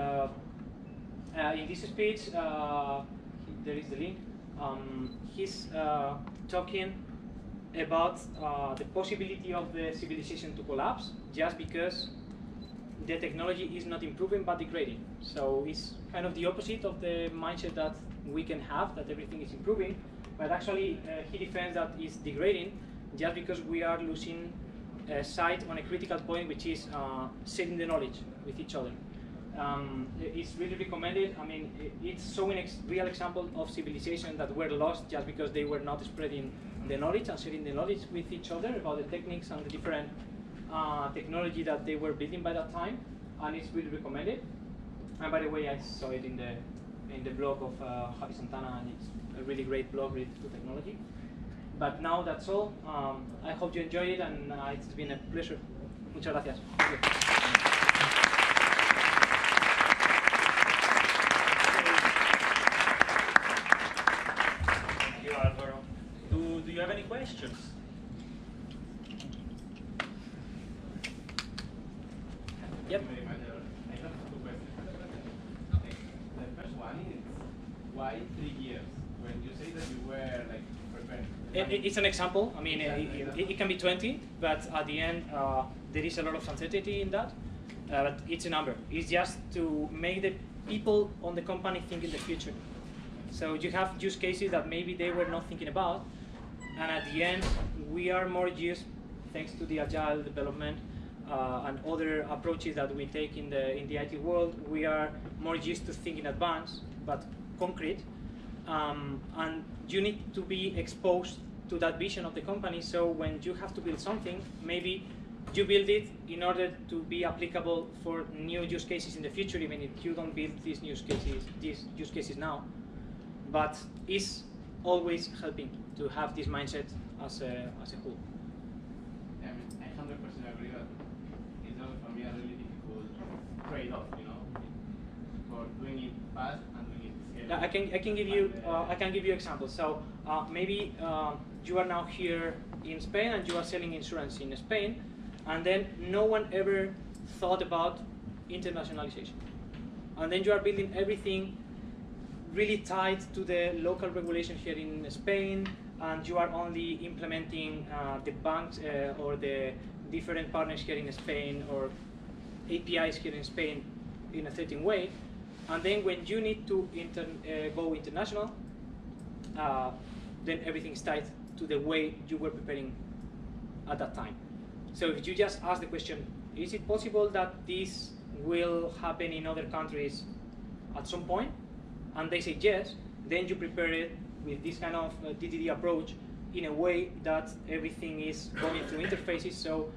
[SPEAKER 2] in this speech, there is the link. Um, he's talking about uh, the possibility of the civilization to collapse just because the technology is not improving but degrading. So it's kind of the opposite of the mindset that we can have that everything is improving, but actually he defends that it's degrading just because we are losing uh, sight on a critical point, which is uh, sharing the knowledge with each other. Um, it's really recommended. I mean, it's showing ex real example of civilization that were lost just because they were not spreading the knowledge and sharing the knowledge with each other about the techniques and the different uh, technology that they were building by that time, and it's really recommended. And by the way, I saw it in the in the blog of uh, Javi Santana, and it's a really great blog related to technology. But now that's all. Um, I hope you enjoyed it and uh, it's been a pleasure. Muchas gracias. Thank
[SPEAKER 3] you, Alvaro. Do, do you have any questions?
[SPEAKER 2] Yep.
[SPEAKER 4] The first one is why three years? When you say that you were like
[SPEAKER 2] it, it's an example. I mean, it, it, it, can be 20, but at the end, uh, there is a lot of uncertainty in that. Uh, but it's a number. It's just to make the people on the company think in the future. So you have use cases that maybe they were not thinking about, and at the end, we are more used, thanks to the agile development uh, and other approaches that we take in the in the IT world, we are more used to think in advance, but concrete um, and you need to be exposed to that vision of the company. So when you have to build something, maybe you build it in order to be applicable for new use cases in the future, even if you don't build these use cases, these use cases now. But it's always helping to have this mindset as a, as a whole.
[SPEAKER 4] I mean, I 100% agree that it's also for me a really difficult trade-off, you know, for doing it fast and doing it
[SPEAKER 2] Yeah. I can I can give you uh, I can give you examples. So uh, maybe uh, you are now here in Spain and you are selling insurance in Spain, and then no one ever thought about internationalization, and then you are building everything really tied to the local regulation here in Spain, and you are only implementing uh, the banks uh, or the different partners here in Spain or APIs here in Spain in a certain way, and then when you need to inter uh, go international, uh, then everything is tied to the way you were preparing at that time. So if you just ask the question, is it possible that this will happen in other countries at some point? And they say yes, then you prepare it with this kind of uh, DDD approach in a way that everything is going through interfaces so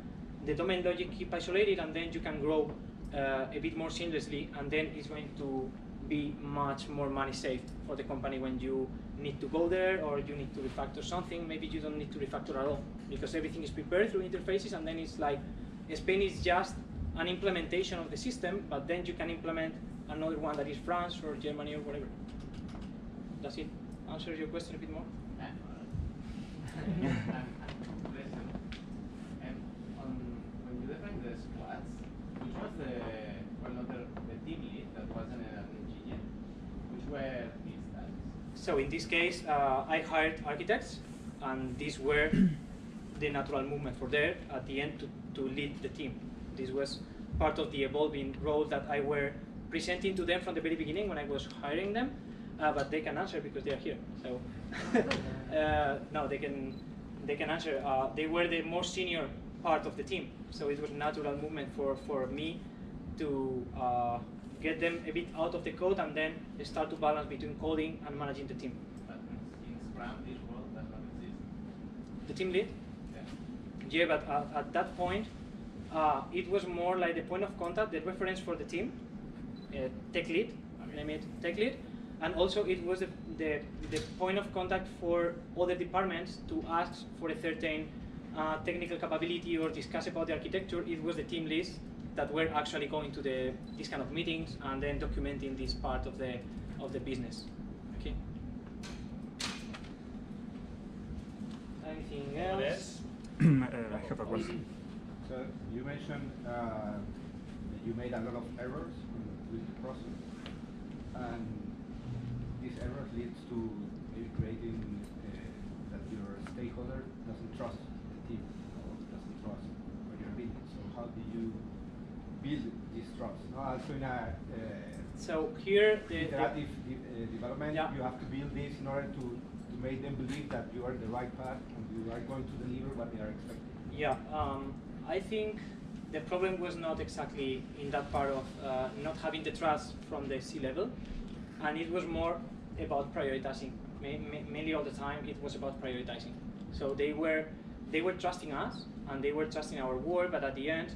[SPEAKER 2] the domain logic keep isolated and then you can grow uh, a bit more seamlessly and then it's going to be much more money saved for the company when you need to go there or you need to refactor something. Maybe you don't need to refactor at all because everything is prepared through interfaces and then it's like Spain is just an implementation of the system, but then you can implement another one that is France or Germany or whatever. Does it answer your question a bit more? So in this case, uh, I hired architects, and these were [COUGHS] the natural movement for there at the end to, to lead the team. This was part of the evolving role that I were presenting to them from the very beginning when I was hiring them, uh, but they can answer because they are here. So [LAUGHS] uh, no, they can they can answer. Uh, they were the more senior part of the team, so it was a natural movement for for me to uh, get them a bit out of the code and then start to balance between coding and managing the team.
[SPEAKER 4] But in Scrum, this not.
[SPEAKER 2] The team lead,
[SPEAKER 4] Yeah.
[SPEAKER 2] yeah, but at, at that point, uh, it was more like the point of contact, the reference for the team, tech lead, name it tech lead, and also it was the, the, the point of contact for other departments to ask for a certain uh, technical capability or discuss about the architecture. It was the team leads that were actually going to the these kind of meetings and then documenting this part of the of the business. Okay. Anything else?
[SPEAKER 5] Uh, [CLEARS THROAT] I have a question.
[SPEAKER 6] So you mentioned uh, you made a lot of errors in- with the process, and these errors leads to maybe creating uh, that your stakeholder doesn't trust the team or doesn't trust what you're building. So how do you build this trust? No, also in a uh,
[SPEAKER 2] So here the, the
[SPEAKER 6] interactive de- uh, development,
[SPEAKER 2] Yeah.
[SPEAKER 6] you have to build this in order to, to make them believe that you are the right path and you are going to deliver what they are expecting.
[SPEAKER 2] Yeah, um, I think the problem was not exactly in that part of uh, not having the trust from the C level, and it was more about prioritizing. Ma- ma- mainly all the time, it was about prioritizing. So they were they were trusting us and they were trusting our work, but at the end,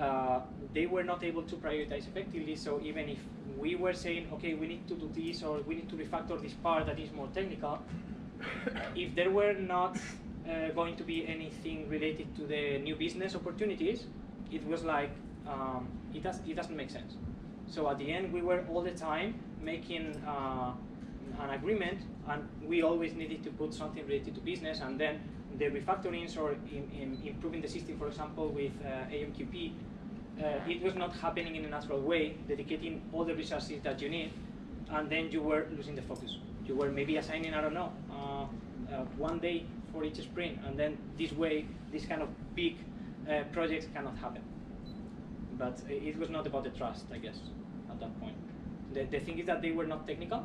[SPEAKER 2] uh, they were not able to prioritize effectively. So even if we were saying, okay, we need to do this or we need to refactor this part that is more technical, [COUGHS] if there were not uh, going to be anything related to the new business opportunities, it was like um, it does it doesn't make sense. So at the end, we were all the time making uh, an agreement, and we always needed to put something related to business, and then the refactorings or in, in improving the system, for example, with uh, AMQP, uh, it was not happening in a natural way, dedicating all the resources that you need, and then you were losing the focus. You were maybe assigning, I don't know, uh, uh, one day for each sprint, and then this way, this kind of big uh, projects cannot happen. But it was not about the trust, I guess, at that point. The, the thing is that they were not technical,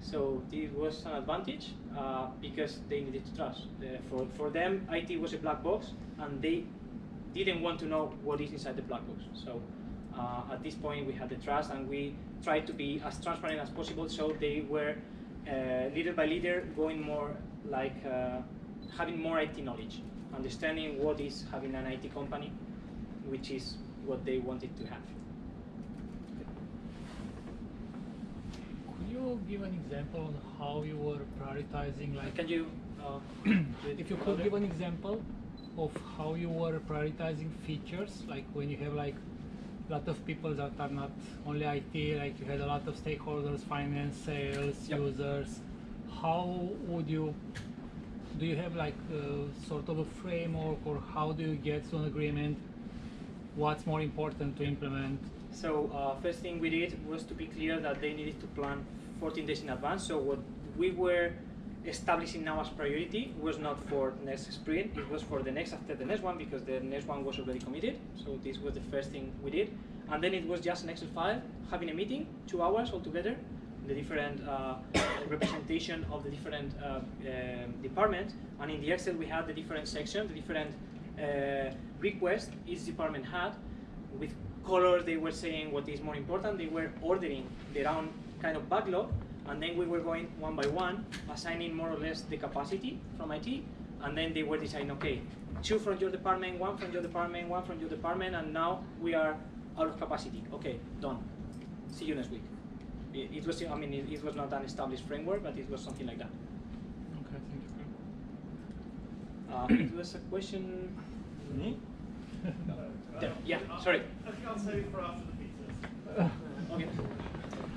[SPEAKER 2] so this was an advantage uh, because they needed to trust. The, for, for them, IT was a black box, and they didn't want to know what is inside the black box. So uh, at this point, we had the trust, and we tried to be as transparent as possible. So they were uh, little by little going more like uh, having more IT knowledge, understanding what is having an IT company, which is what they wanted to have.
[SPEAKER 7] Could you give an example on how you were prioritizing, like,
[SPEAKER 2] Can you? Uh, [CLEARS THROAT]
[SPEAKER 7] if you could give an example of how you were prioritizing features, like when you have like a lot of people that are not only IT, like you had a lot of stakeholders, finance, sales,
[SPEAKER 2] Yep.
[SPEAKER 7] users. How would you? Do you have like uh, sort of a framework, or how do you get to an agreement? What's more important to implement?
[SPEAKER 2] So uh, first thing we did was to be clear that they needed to plan 14 days in advance. So what we were establishing now as priority was not for next sprint, it was for the next after the next one because the next one was already committed. So this was the first thing we did. And then it was just an Excel file, having a meeting, two hours altogether, the different uh, [COUGHS] representation of the different uh, um, departments. And in the Excel we had the different sections, the different uh, requests each department had with colors. They were saying what is more important. They were ordering their own kind of backlog. And then we were going one by one assigning more or less the capacity from IT and then they were deciding okay two from your department one from your department one from your department. And now we are out of capacity. Okay done. See you next week it, it was I mean it, it was not an established framework but it was something like that
[SPEAKER 7] Okay, thank you.
[SPEAKER 2] uh, it was a question
[SPEAKER 1] Me? [LAUGHS]
[SPEAKER 2] Yeah, yeah sorry
[SPEAKER 8] I think I'll save it for after the pizzas. [LAUGHS]
[SPEAKER 2] okay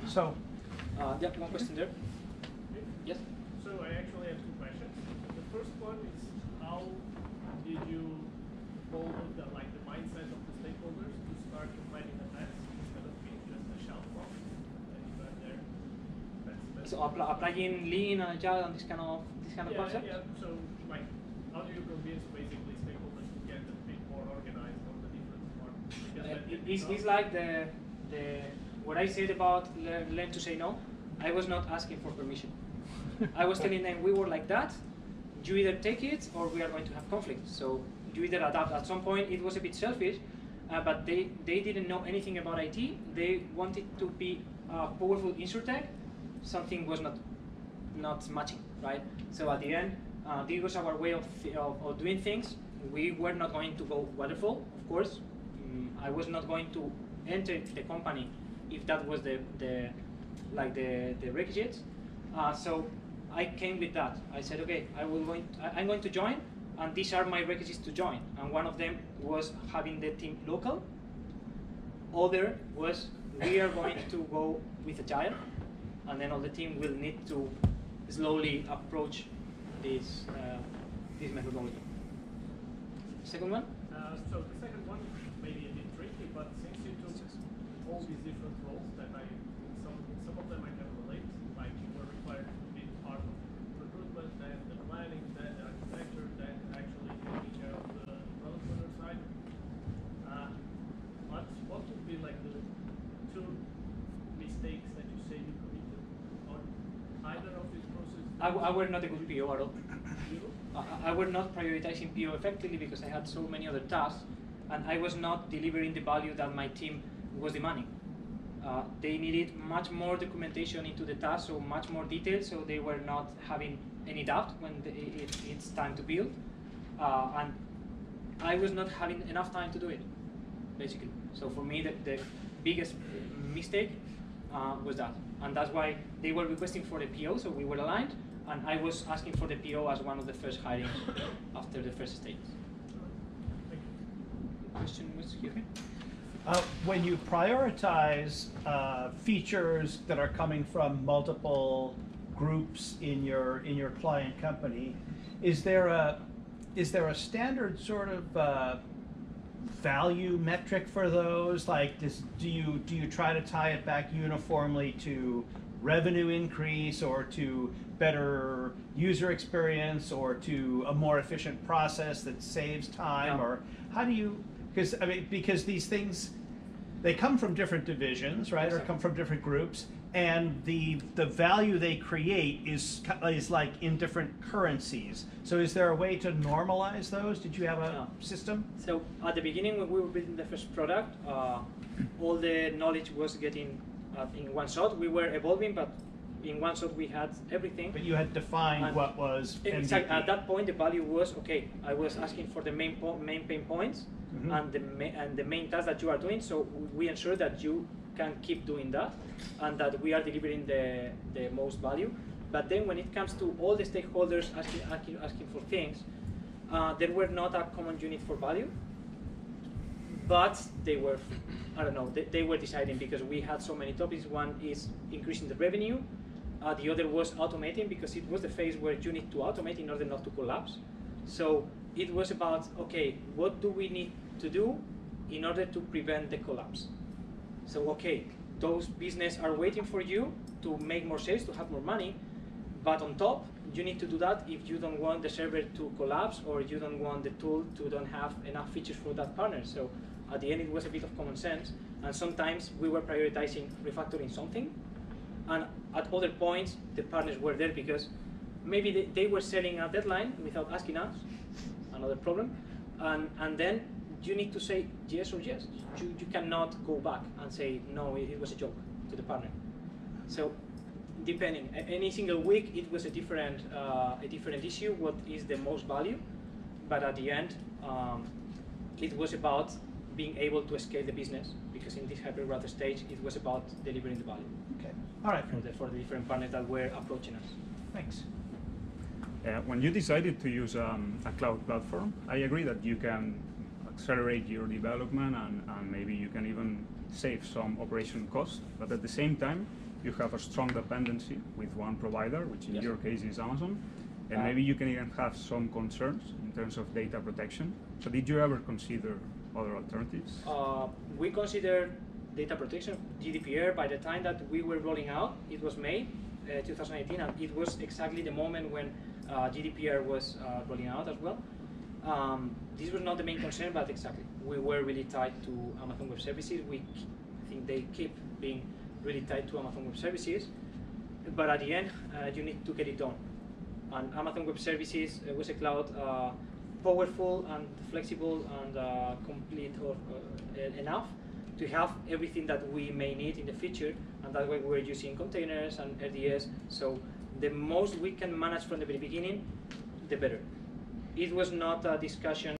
[SPEAKER 9] So,
[SPEAKER 2] uh, yeah one question there yes
[SPEAKER 8] So I actually have two questions. The first one is how did you follow the like the mindset of the stakeholders to start implementing the test instead of being just a shelf box that you got there? That's, that's
[SPEAKER 2] So apply, applying lean and agile and this kind of this kind of concept.
[SPEAKER 8] yeah. So like, how do you convince basically stakeholders to get a bit more organized on the different? Because
[SPEAKER 2] Uh,
[SPEAKER 8] that
[SPEAKER 2] it-
[SPEAKER 8] did
[SPEAKER 2] it's, it's like the the what I said about learn, learn to say no. I was not asking for permission. I was telling them we were like that. You either take it or we are going to have conflict. So you either adapt. At some point, it was a bit selfish, uh, but they they didn't know anything about IT. They wanted to be a powerful insurtech. Something was not not matching, right? So at the end, uh, this was our way of, of, of doing things. We were not going to go waterfall, of course. Mm, I was not going to enter the company if that was the, the like the, the requisites. Uh, so I came with that. I said, okay, I will going I, I'm going to join, and these are my requisites to join. And one of them was having the team local. Other was we are going to go with agile, and then all the team will need to slowly approach this uh, this methodology. Second one.
[SPEAKER 8] Uh, so the second one may be a bit tricky, but since you took all these different roles that I, in some, in some of them I can relate, like you were required to be part of recruitment, then the planning, then the architecture, then actually taking care of the development side. Uh, what, what would be like the two mistakes that you say you committed on either of these processes?
[SPEAKER 2] I, w- I were not a good PO at all. I, I were not prioritizing PO effectively because I had so many other tasks, and I was not delivering the value that my team was demanding. Uh, they needed much more documentation into the task, so much more detail, so they were not having any doubt when the, it, it's time to build. Uh, and I was not having enough time to do it, basically. So for me, the, the biggest mistake uh, was that. And that's why they were requesting for the PO, so we were aligned, and I was asking for the PO as one of the first hirings after the first stage.
[SPEAKER 8] You.
[SPEAKER 2] Question was here?
[SPEAKER 9] uh, when you prioritize uh, features that are coming from multiple groups in your in your client company, is there a is there a standard sort of uh, value metric for those? Like, does, do you do you try to tie it back uniformly to revenue increase or to better user experience or to a more efficient process that saves time
[SPEAKER 2] Yeah.
[SPEAKER 9] or how do you because I mean because these things they come from different divisions right or come from different groups and the the value they create is is like in different currencies so is there a way to normalize those did you have a
[SPEAKER 2] No.
[SPEAKER 9] system
[SPEAKER 2] So at the beginning, when we were building the first product, uh, all the knowledge was getting uh, in one shot. We were evolving, but in one shot we had everything.
[SPEAKER 9] But you had defined
[SPEAKER 2] And-
[SPEAKER 9] what was
[SPEAKER 2] Exactly. At that point, the value was okay. I was asking for the main po- main pain points
[SPEAKER 9] Mhm.
[SPEAKER 2] and the ma- and the main task that you are doing. So we ensure that you can keep doing that, and that we are delivering the the most value. But then when it comes to all the stakeholders asking asking, asking for things, uh, there were not a common unit for value. But they were, I don't know, they, they were deciding because we had so many topics. One is increasing the revenue, uh, the other was automating because it was the phase where you need to automate in order not to collapse. So it was about, okay, what do we need to do in order to prevent the collapse? So, okay, those business are waiting for you to make more sales, to have more money, but on top, you need to do that if you don't want the server to collapse or you don't want the tool to don't have enough features for that partner. So at the end, it was a bit of common sense. And sometimes we were prioritizing refactoring something. And at other points, the partners were there because maybe they, they were setting a deadline without asking us, another problem. And, and then you need to say yes or yes. You, you cannot go back and say, no, it, it was a joke to the partner. So depending, any single week it was a different, uh, a different issue, what is the most value. But at the end, um, it was about being able to scale the business because in this hypergrowth stage, it was about delivering the value
[SPEAKER 9] Okay, all right,
[SPEAKER 2] for the, for the different partners that were approaching us.
[SPEAKER 9] thanks.
[SPEAKER 5] Uh, when you decided to use um, a cloud platform, I agree that you can accelerate your development and, and maybe you can even save some operation costs. But at the same time, you have a strong dependency with one provider, which in
[SPEAKER 2] Yes.
[SPEAKER 5] your case is Amazon. And
[SPEAKER 2] Uh,
[SPEAKER 5] maybe you can even have some concerns in terms of data protection. So did you ever consider other alternatives?
[SPEAKER 2] Uh, we consider data protection, GDPR, by the time that we were rolling out, it was May uh, 2018, and it was exactly the moment when uh, GDPR was uh, rolling out as well. Um, this was not the main concern, but exactly, we were really tied to Amazon Web Services. We, I think they keep being really tied to Amazon Web Services, but at the end, uh, you need to get it done. And Amazon Web Services uh, was a cloud powerful and flexible and uh, complete or uh, enough to have everything that we may need in the future. And that way we're using containers and RDS. So the most we can manage from the very beginning, the better. It was not a discussion